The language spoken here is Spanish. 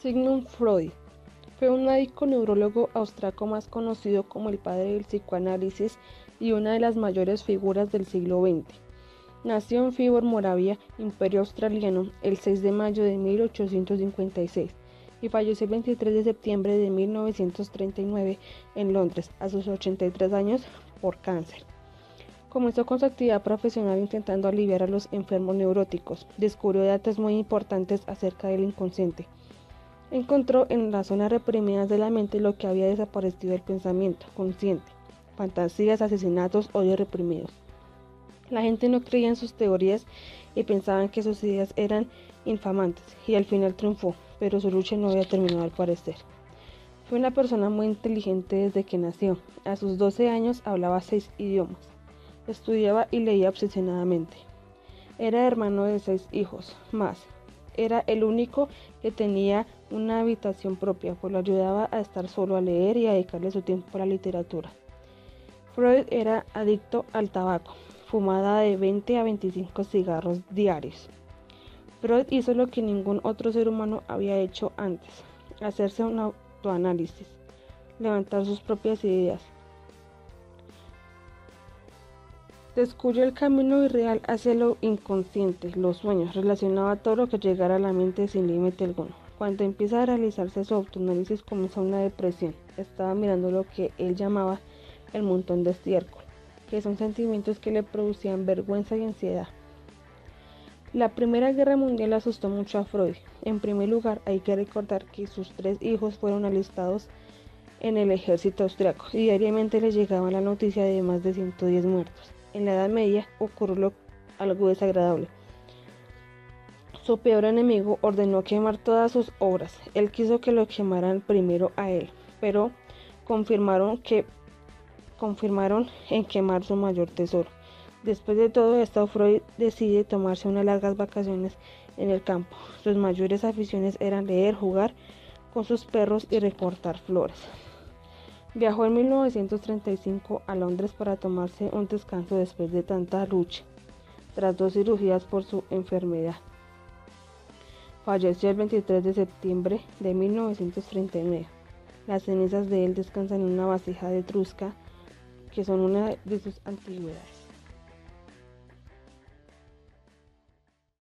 Sigmund Freud fue un médico neurólogo austriaco más conocido como el padre del psicoanálisis y una de las mayores figuras del siglo XX. Nació en Fibor, Moravia, Imperio Australiano, el 6 de mayo de 1856 y falleció el 23 de septiembre de 1939 en Londres a sus 83 años por cáncer. Comenzó con su actividad profesional intentando aliviar a los enfermos neuróticos. Descubrió datos muy importantes acerca del inconsciente encontró en las zonas reprimidas de la mente lo que había desaparecido del pensamiento consciente, fantasías, asesinatos, odios reprimidos. La gente no creía en sus teorías y pensaban que sus ideas eran infamantes y al final triunfó, pero su lucha no había terminado al parecer. Fue una persona muy inteligente desde que nació. A sus 12 años hablaba seis idiomas. Estudiaba y leía obsesionadamente. Era hermano de seis hijos, más era el único que tenía una habitación propia, pues lo ayudaba a estar solo a leer y a dedicarle su tiempo a la literatura. Freud era adicto al tabaco, fumada de 20 a 25 cigarros diarios. Freud hizo lo que ningún otro ser humano había hecho antes, hacerse un autoanálisis, levantar sus propias ideas, Descubrió el camino irreal hacia lo inconsciente, los sueños, relacionaba todo lo que llegara a la mente sin límite alguno. Cuando empieza a realizarse su autoanálisis comienza una depresión. Estaba mirando lo que él llamaba el montón de estiércol, que son sentimientos que le producían vergüenza y ansiedad. La Primera Guerra Mundial asustó mucho a Freud. En primer lugar, hay que recordar que sus tres hijos fueron alistados en el ejército austriaco y diariamente le llegaba la noticia de más de 110 muertos en la Edad Media ocurrió algo desagradable. Su peor enemigo ordenó quemar todas sus obras. Él quiso que lo quemaran primero a él, pero confirmaron que confirmaron en quemar su mayor tesoro. Después de todo esto, Freud decide tomarse unas largas vacaciones en el campo. Sus mayores aficiones eran leer, jugar con sus perros y recortar flores. Viajó en 1935 a Londres para tomarse un descanso después de tanta lucha, tras dos cirugías por su enfermedad. Falleció el 23 de septiembre de 1939. Las cenizas de él descansan en una vasija de Etrusca, que son una de sus antigüedades.